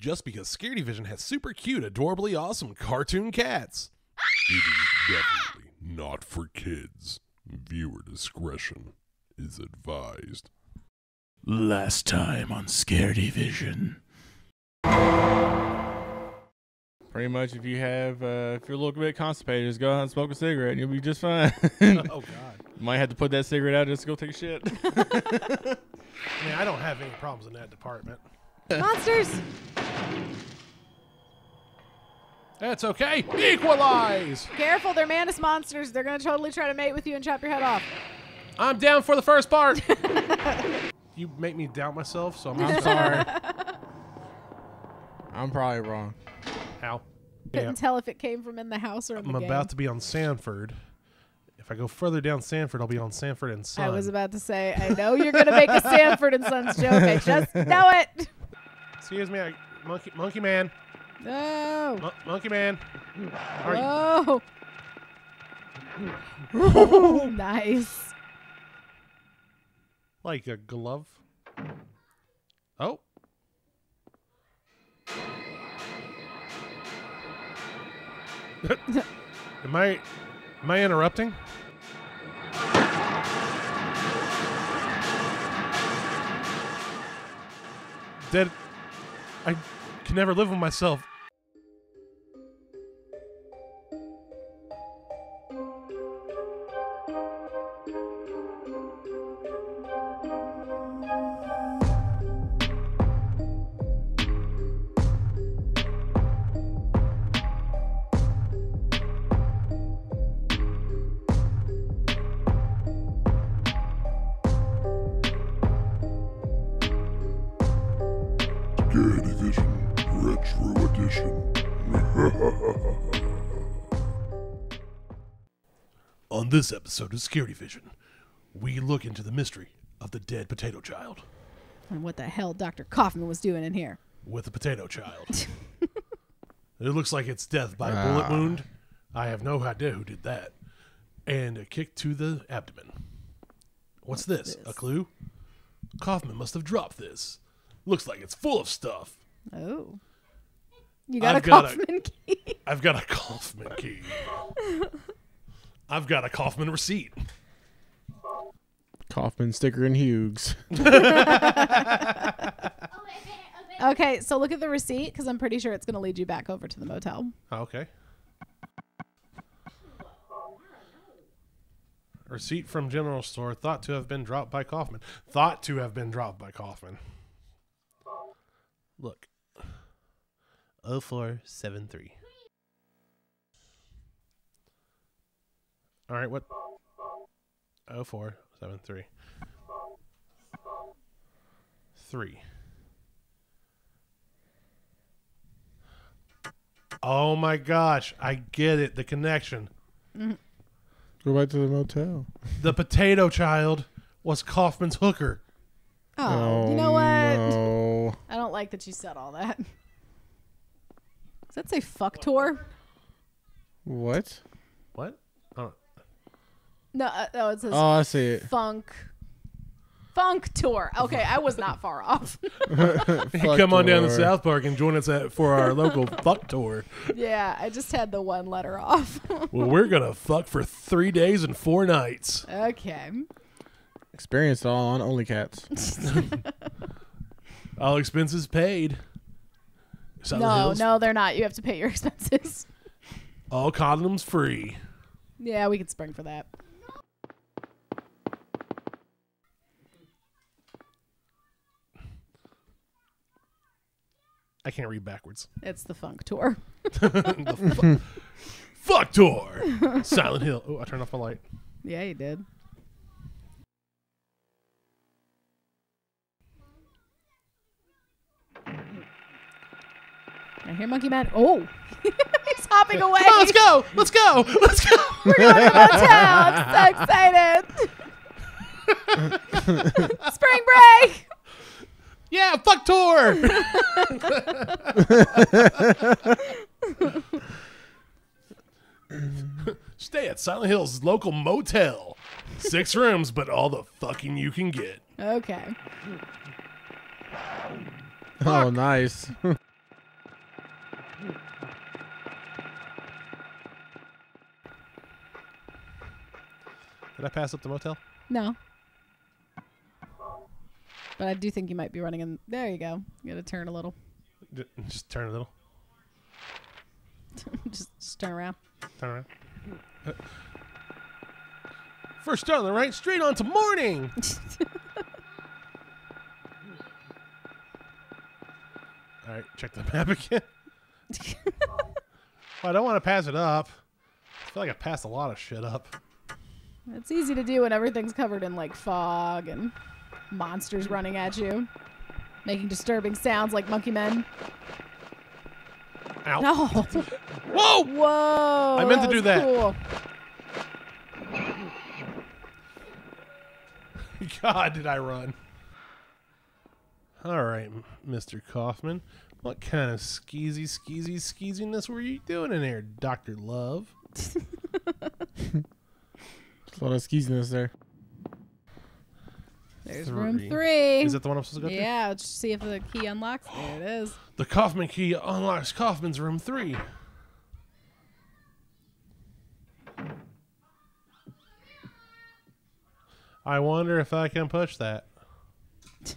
just because Scaredy Vision has super cute, adorably awesome cartoon cats. It is definitely not for kids. Viewer discretion is advised. Last time on Scaredy Vision. Pretty much, if you have, uh, if you're a little bit constipated, just go out and smoke a cigarette, and you'll be just fine. oh God. Might have to put that cigarette out just to go take a shit. I mean, I don't have any problems in that department. Monsters! That's okay. Equalize. Careful, they're mantis monsters. They're gonna totally try to mate with you and chop your head off. I'm down for the first part. you make me doubt myself, so I'm, I'm sorry. I'm probably wrong. How? Couldn't tell if it came from in the house or in I'm the game. about to be on Sanford. If I go further down Sanford, I'll be on Sanford and Son. I was about to say, I know you're gonna make a Sanford and Sons joke. I just know it. Excuse me, I, monkey, monkey man, No. Mon- monkey man. You- Oh. nice. like a glove. Oh. am I am I interrupting? That I can never live with myself. This episode of Scaredy Vision, we look into the mystery of the dead potato child And what the hell Dr. Kaufmann was doing in here? with the potato child. it looks like it's death by bullet ah. wound. I have no idea who did that. And a kick to the abdomen. What's this? A clue? Kaufmann must have dropped this. Looks like it's full of stuff. Oh. You got I've a got a- Kaufmann key. I've got a Kaufmann key. I've got a Kaufmann receipt. Kaufmann, Sticker, and Hughes. Oh, okay, so look at the receipt because I'm pretty sure it's going to lead you back over to the motel. Okay. Receipt from general store thought to have been dropped by Kaufmann. Thought to have been dropped by Kaufmann. Look. 0473. All right, what? 0473. 3. Oh my gosh, I get it. The connection. Go back to the motel. The potato child was Kaufmann's hooker. Oh, you know oh, what? No. I don't like that you said all that. Does that say fuck tour? What? What? Oh, No, uh, no, it says Oh, I see it. funk. Funk tour. Okay, I was not far off. you come on down to tour. South Park and join us at, for our local fuck tour. yeah, I just had the one letter off. Well, we're gonna fuck for three days and four nights. okay. Experienced all on Only Cats. All expenses paid. Silent no, Hills, no, they're not. You have to pay your expenses. All condoms free. yeah, we could spring for that. I can't read backwards. It's the funk tour. The fu- fuck tour. Silent Hill. Oh, I turned off my light. Yeah, you did. I hear Monkey Man. Oh, he's hopping away. On, let's go. Let's go. Let's go. We're going to the motel. I'm so excited. Spring break. Yeah, fuck tour. Stay at Silent Hill's local motel. Six rooms, but all the fucking you can get. Okay. Oh, fuck. Oh, nice. Did I pass up the motel? No. But I do think you might be running in. There you go. You gotta turn a little. Just turn a little. just, just turn around. Turn around. Uh, First on the right, straight on to morning. All right, check the map again. Well, I don't want to pass it up. I feel like I passed a lot of shit up. It's easy to do when everything's covered in like fog and monsters running at you, making disturbing sounds like monkey men. Ow. No. Whoa! Whoa. I meant to do that. Cool. God, did I run? All right, Mr. Kaufmann. What kind of skeezy, skeezy, skeeziness were you doing in there, Dr. Love? a lot of skeeziness there. There's room Three. three. Is that the one I'm supposed to go to? yeah, let's see if the key unlocks. There it is. The Kaufmann key unlocks Kaufmann's room three. I wonder if I can push that.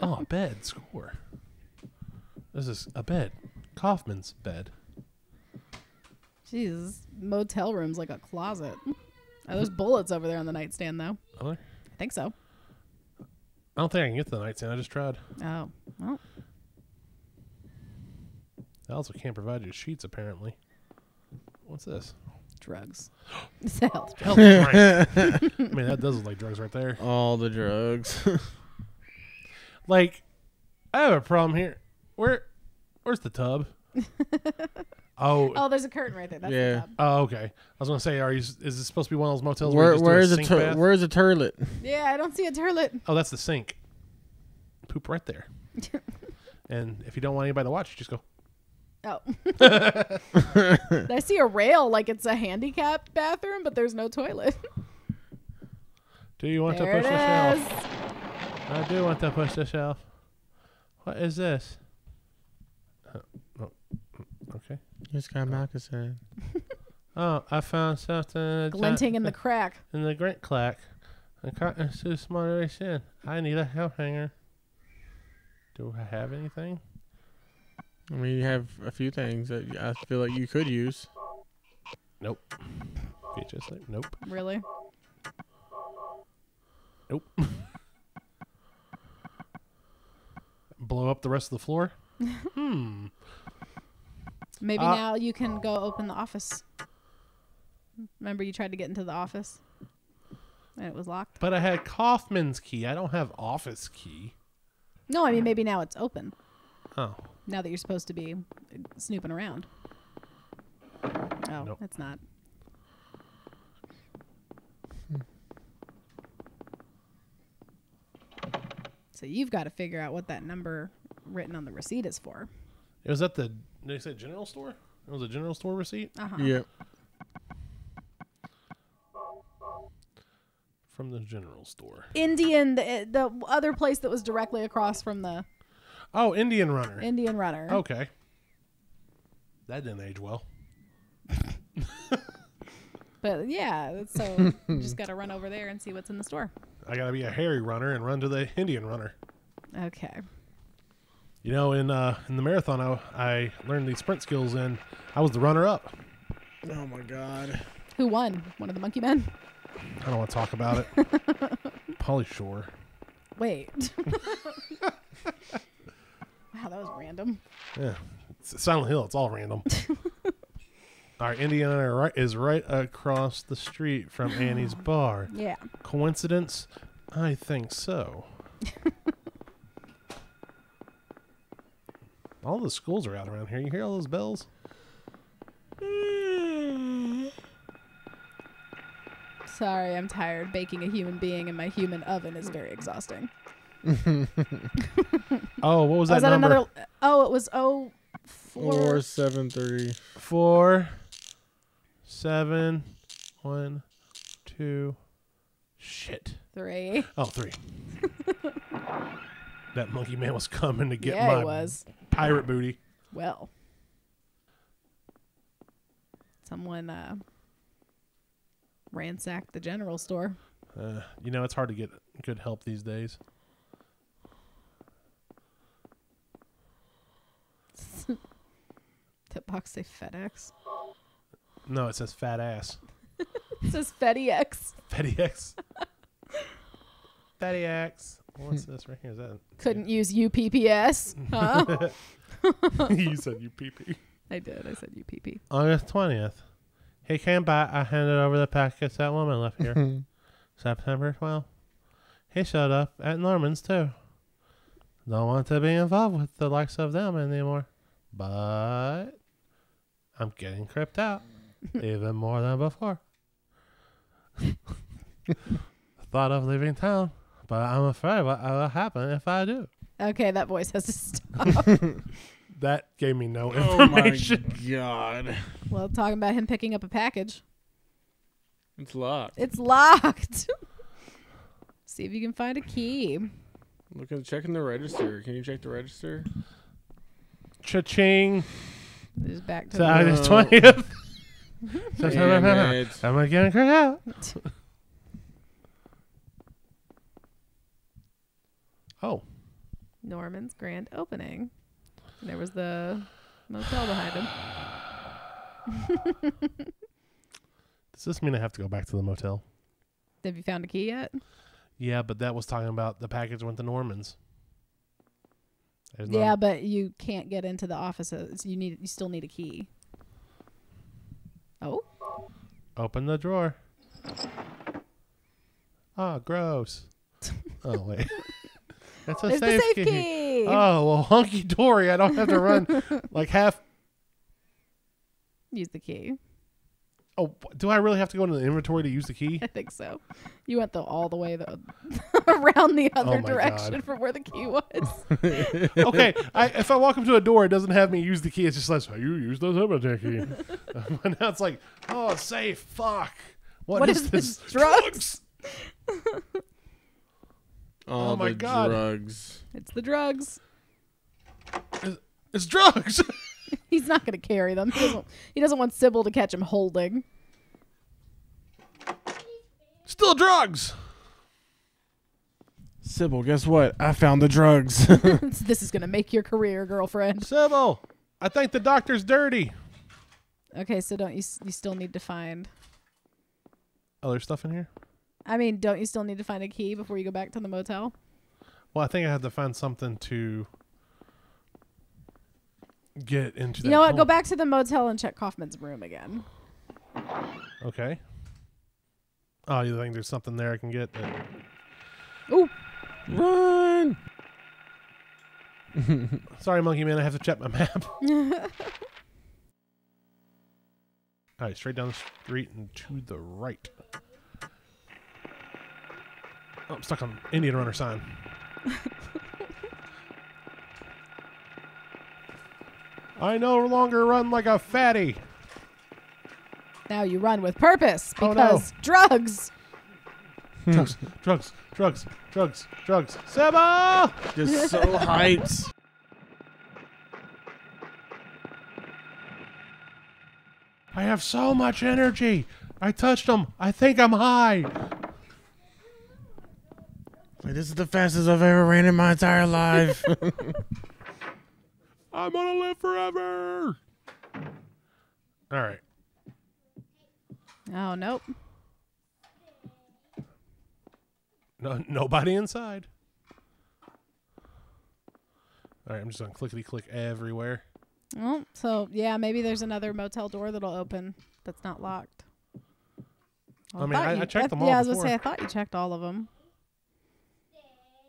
oh, bed. Score. This is a bed. Kaufmann's bed. Jesus, motel room's like a closet. Oh, there's bullets over there on the nightstand, though. Are there? I think so. I don't think I can get to the nightstand. I just tried. Oh, well, I also can't provide you sheets, apparently. What's this? drugs. It's a health drug. Health drink. I mean, that does look like drugs right there. All the drugs. Like, I have a problem here. Where, where's the tub? oh, Oh, there's a curtain right there. That's Yeah. the oh, okay. I was gonna say, are you? Is this supposed to be one of those motels Where, where, you just do a where's the sink tur- bath? where's the toilet? Yeah, I don't see a toilet. Oh, that's the sink. Poop right there. and if you don't want anybody to watch, just go. Oh. I see a rail like it's a handicapped bathroom, but there's no toilet. Do you want there to push the is. shelf? I do want to push the shelf. What is this? Uh, oh, okay. It's got moccasin. Oh, I found something in Glinting in the crack. in the grant clack. The cotton's too small to reach. I need a help hanger. Do I have anything? I mean, you have a few things that I feel like you could use. Nope. VHS tape? Nope. Really? Nope. Blow up the rest of the floor? hmm. Maybe Uh, now you can go open the office. Remember you tried to get into the office? And it was locked? But I had Kaufmann's key. I don't have office key. No, I mean maybe now it's open. Oh. Now that you're supposed to be snooping around. Oh, Nope. it's not. So you've got to figure out what that number written on the receipt is for. It was at the, did they say general store? It was a general store receipt Uh-huh. Yep. from the general store. Indian, the, the other place that was directly across from the Oh, Indian Runner. Indian Runner. okay. That didn't age well. But yeah, so you just got to run over there and see what's in the store. I gotta be a hairy runner and run to the Indian Runner. Okay. You know, in uh, in the marathon, I, I learned these sprint skills, and I was the runner up. Oh my god. Who won? One of the monkey men? I don't want to talk about it. Pauly Shore. Wait. wow, that was random. Yeah, it's Silent Hill. It's all random. Our Indiana right is right across the street from Annie's bar. Yeah. Coincidence? I think so. The schools are out around here. You hear all those bells? Sorry, I'm tired. Baking a human being in my human oven is very exhausting. Oh, what was Oh, that is that number? another? Oh, it was oh Four four. seven three. Four, seven, one, two. Shit. Three. Oh, three. that monkey man was coming to get yeah, my it was. Pirate booty. Well, someone uh, ransack the general store. Uh, you know, it's hard to get good help these days. That box say FedEx. No, it says fat ass. It says FedEx. Fatty X. What's this right here? Is that Couldn't use UPPS. Huh? you said UPP? I did. I said UPP. August twentieth. He came back. I handed over the packets that woman left here. September twelfth. He showed up at Norman's too. Don't want to be involved with the likes of them anymore. But I'm getting creeped out even more than before. Thought of leaving town, but I'm afraid what will happen if I do. Okay, that voice has to stop. That gave me no Oh my information. god. well, talking about him picking up a package. It's locked. It's locked. See if you can find a key. Look at checking the register. Can you check the register? Cha-ching. Just back to So the August twentieth. Damn it. I'm getting creeped out. Oh, Norman's grand opening. And there was the motel behind him. does this mean I have to go back to the motel? Have you found a key yet? Yeah, but that was talking about the package went to Norman's. There's Yeah, but you can't get into the offices. You need you still need a key. Oh, Open the drawer. Ah, gross. oh wait, that's a there's safe, the safe key. key. Oh well, hunky dory. I don't have to run like half. Use the key. Oh, do I really have to go into the inventory to use the key? I think so. You went the all the way the around the oh other Oh direction God. from where the key was. okay, I, if I walk up to a door, it doesn't have me use the key. It just says, "Oh, "You use the inventory key." and now it's like, "Oh, it's safe." Fuck. what is, this? this? Drugs? All Oh my the God. drugs. It's the drugs. It's drugs. He's not going to carry them. He doesn't, he doesn't want Cybil to catch him holding. Still drugs. Cybil, guess what? I found the drugs. this is going to make your career, girlfriend. Cybil, I think the doctor's dirty. Okay, so don't you s- you still need to find Other stuff in here? I mean, don't you still need to find a key before you go back to the motel? Well, I think I have to find something to get into. You know what? Go back to the motel and check Kaufmann's room again. Okay. Oh, you think there's something there I can get? That... Ooh, Run! Sorry, Monkey Man. I have to check my map. All right, straight down the street and to the right. Oh, I'm stuck on Indian Runner sign. I no longer run like a fatty. now you run with purpose Oh, no. because drugs. Hmm. drugs, drugs, drugs, drugs, drugs. Seba! Just so hyped. I have so much energy. I touched them. I think I'm high. Like, this is the fastest I've ever ran in my entire life. I'm gonna live forever. All right. Oh nope. No, nobody inside. All right, I'm just gonna clickety click everywhere. Well, so yeah, maybe there's another motel door that'll open that's not locked. I mean, thought I- you- I checked them all Yeah, I was gonna say I thought you checked all of them.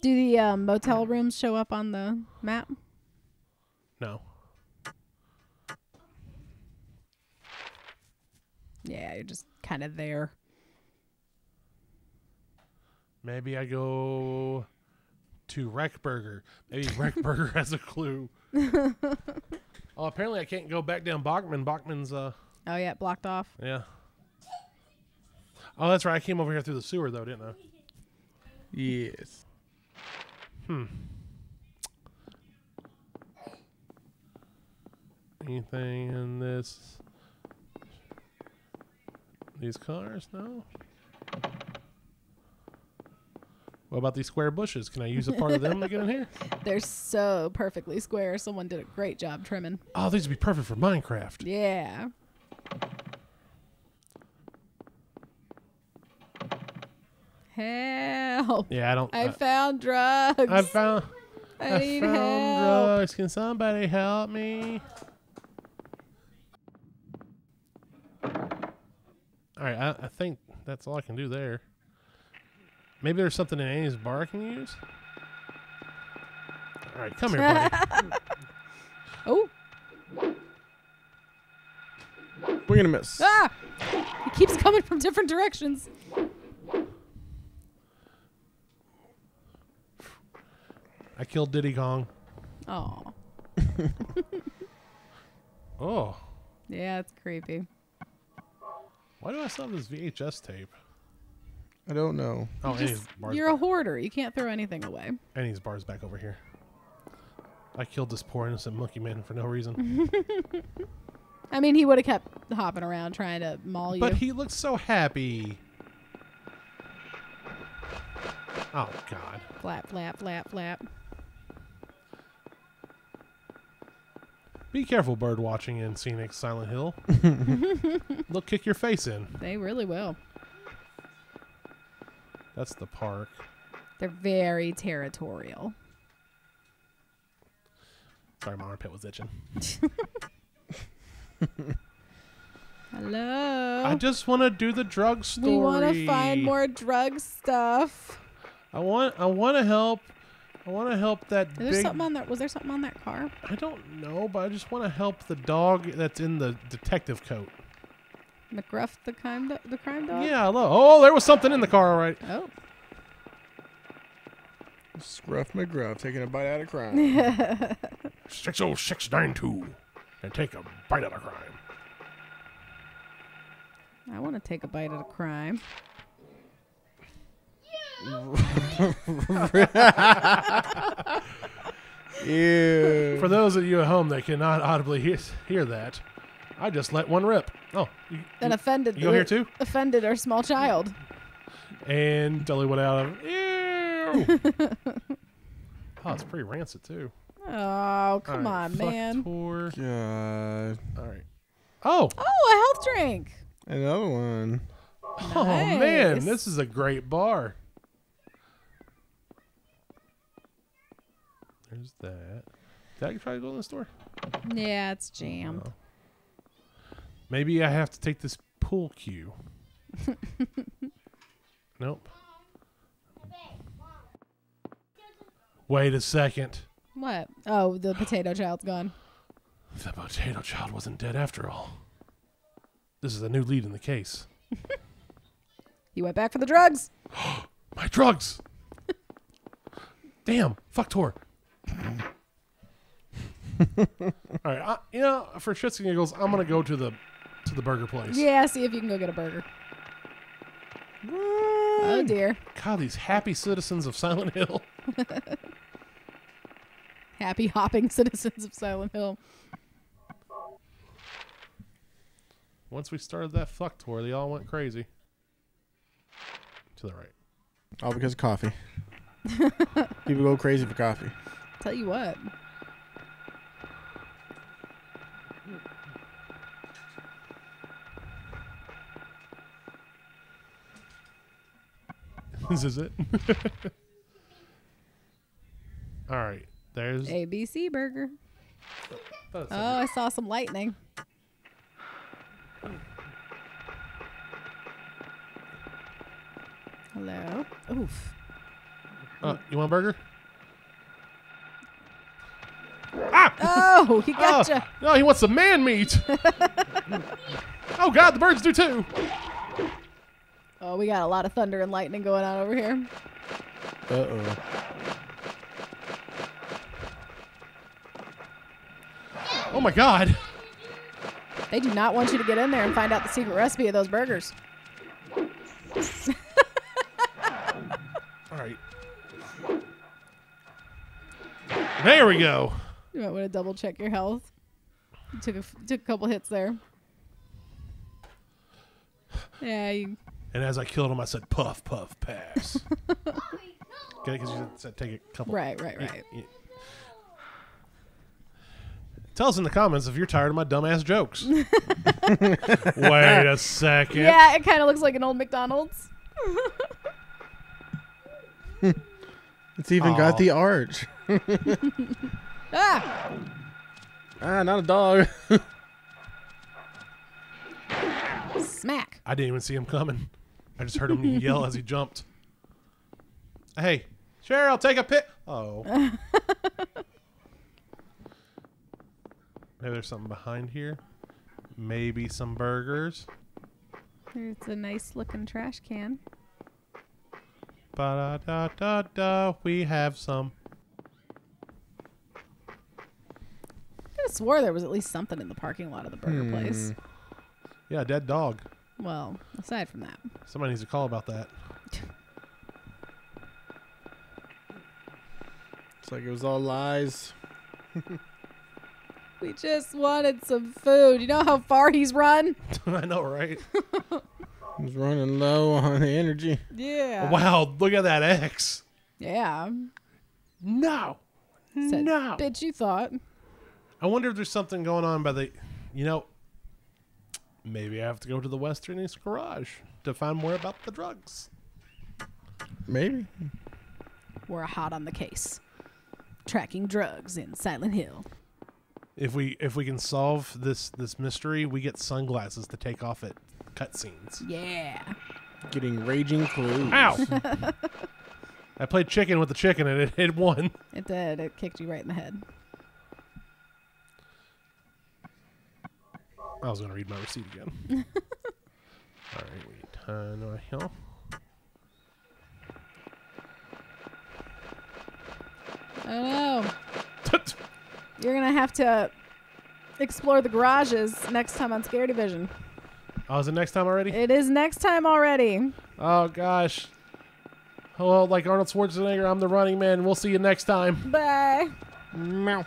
Do the um, motel rooms show up on the map? No. Yeah, you're just kind of there. Maybe I go to Wreckburger. Maybe Wreckburger has a clue. oh, apparently I can't go back down Bachman. Bachman's, uh, Oh yeah, blocked off. yeah. Oh, that's right. I came over here through the sewer, though, didn't I? yes. Hmm. Anything in this? These cars, no. What about these square bushes? Can I use a part of them to get in here? They're so perfectly square. Someone did a great job trimming. Oh, these would be perfect for Minecraft. Yeah. Help. Yeah, I don't. I I, found drugs. I found. I, I need found help. drugs. Can somebody help me? All right, I, I think that's all I can do there. Maybe there's something in Annie's bar I can use. All right, come here, buddy. Oh, We're gonna miss. ah! He keeps coming from different directions. I killed Diddy Kong. Oh, Oh, yeah, it's creepy. why do I still have this VHS tape? I don't know. Oh, Annie's bar's, You're a hoarder. You can't throw anything away. Annie's bar's back over here. I killed this poor innocent monkey man for no reason. I mean, he would have kept hopping around trying to maul you. But he looks so happy. Oh God! flap, flap, flap, flap. Be careful bird watching in scenic Silent Hill. They'll kick your face in. They really will. That's the park. They're very territorial. Sorry, my armpit was itching. Hello. I just want to do the drug story. we want to find more drug stuff. I want. I want to help. I want to help that Is there big. something on that? Was there something on that car? I don't know, but I just want to help the dog that's in the detective coat. McGruff, the crime, do- the crime dog. Yeah, look. Oh, there was something in the car, all right. Oh. Scruff McGruff taking a bite out of crime. Six oh six nine two, and take a bite out of crime. I want to take a bite at a crime. Ew. For those of you at home that cannot audibly hear, hear that, I just let one rip. Oh, you, And offended. you go here too? Offended our small child. and totally went out of. Ew. oh, it's pretty rancid too. Oh, come All right, on, fuck man. Tour. God. All right. Oh, Oh, a health drink. Another one. Nice. oh man, this is a great bar. There's that. Did I try to go in the store? Yeah, it's jammed. Oh. Maybe I have to take this pool cue. nope. Wait a second. What? Oh, the potato child's gone. The potato child wasn't dead after all. This is a new lead in the case. He went back for the drugs. My drugs! Damn, fuck Tor. all right, I, you know, for shits and giggles, I'm gonna go to the to the burger place. Yeah, see if you can go get a burger. Oh dear. God, these happy citizens of Silent Hill. Happy hopping citizens of Silent Hill. Once we started that fuck tour, they all went crazy. To the right. All because of coffee. People go crazy for coffee. Tell you what. This is it. all right, there's. ABC burger. Oh. I saw some lightning. Hello. Oof. Uh, you want a burger? Oh, he gotcha. Oh, no, he wants some man meat. oh God, the birds do too. Oh, we got a lot of thunder and lightning going on over here. Uh oh. Oh my God. They do not want you to get in there and find out the secret recipe of those burgers. All right. There we go. You might want to double check your health. You took a, took a couple hits there. Yeah, you, And as I killed him, I said, "Puff, puff, pass." okay, because you said take a couple. right, right, right. Yeah. Tell us in the comments if you're tired of my dumbass jokes. Wait a second. Yeah, it kind of looks like an old McDonald's. It's even Aw. got the arch. Ah, Ah, not a dog. smack. I didn't even see him coming. I just heard him yell as he jumped. Hey, Cheryl, take a pic. Oh. Maybe there's something behind here. Maybe some burgers. Here's a nice looking trash can. Ba da da da da. We have some. I could have swore there was at least something in the parking lot of the burger Hmm. place. Yeah, dead dog. Well, aside from that. Somebody needs to call about that. It's like it was all lies. We just wanted some food. You know how far he's run? I know, right? he's running low on energy. Yeah. Wow, look at that X. Yeah. No. Said, no. Bitch, you thought. I wonder if there's something going on by the, you know, maybe I have to go to the Western East Garage to find more about the drugs. Maybe. We're hot on the case. Tracking drugs in Silent Hill. If we if we can solve this this mystery, we get sunglasses to take off at cutscenes. Yeah. Getting raging clues. Ow! I played chicken with the chicken and it hit one. It did. It kicked you right in the head. I was gonna read my receipt again. All right, we turn right here. I don't know. You're going to have to explore the garages next time on Scaredy Vision. Oh, is it next time already? It is next time already. Oh gosh. Well, like Arnold Schwarzenegger, I'm the running man. We'll see you next time. Bye. Meow.